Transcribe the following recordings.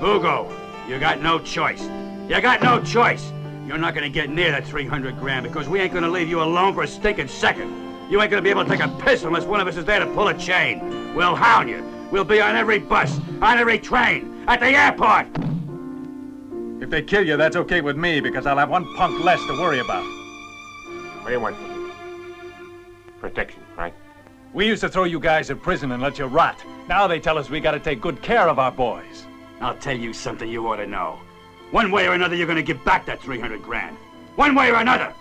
Hugo, you got no choice. You got no choice. You're not gonna get near that 300 grand because we ain't gonna leave you alone for a stinking second. You ain't gonna be able to take a piss unless one of us is there to pull a chain. We'll hound you. We'll be on every bus, on every train, at the airport. If they kill you, that's okay with me because I'll have one punk less to worry about. What do you want from me? Protection, right? We used to throw you guys in prison and let you rot. Now they tell us we gotta take good care of our boys. I'll tell you something you ought to know. One way or another, you're gonna give back that 300 grand. One way or another.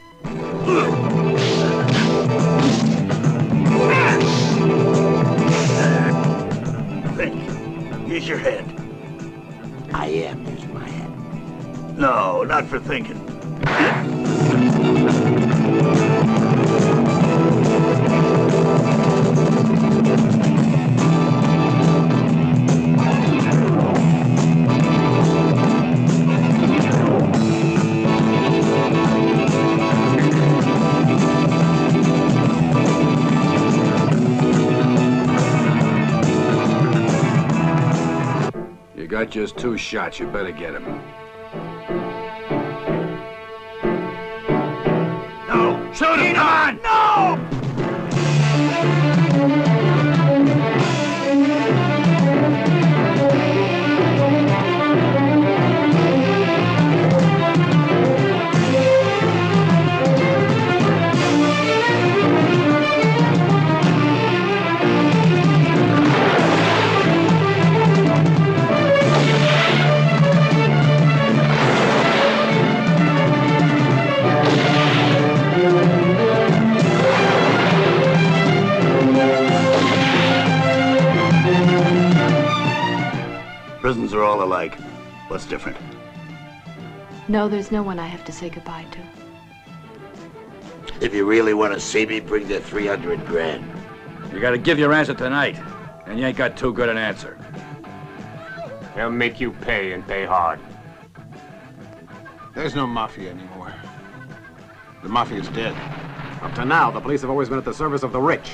Think. Use your head. I am using my head. No, not for thinking. You got just two shots. You better get him. Shoot him, Prisons are all alike. What's different? No, there's no one I have to say goodbye to. If you really want to see me, bring the 300 grand. You gotta give your answer tonight, and you ain't got too good an answer. They'll make you pay and pay hard. There's no mafia anymore. The mafia's dead. Up to now, the police have always been at the service of the rich.